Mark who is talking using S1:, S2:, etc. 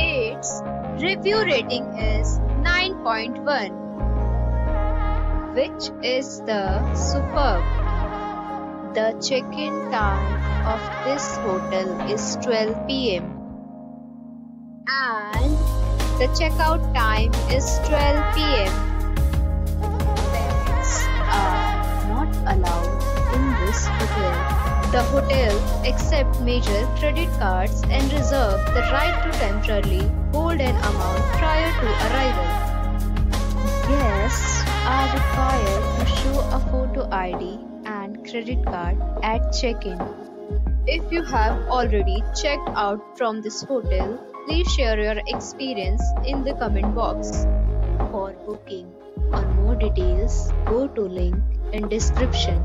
S1: Its review rating is 9.1, which is the superb. The check-in time of this hotel is 12 pm and the checkout time is 12 pm. The hotel accepts major credit cards and reserves the right to temporarily hold an amount prior to arrival. Guests are required to show a photo ID and credit card at check-in. If you have already checked out from this hotel, please share your experience in the comment box. For booking or more details, go to link in description.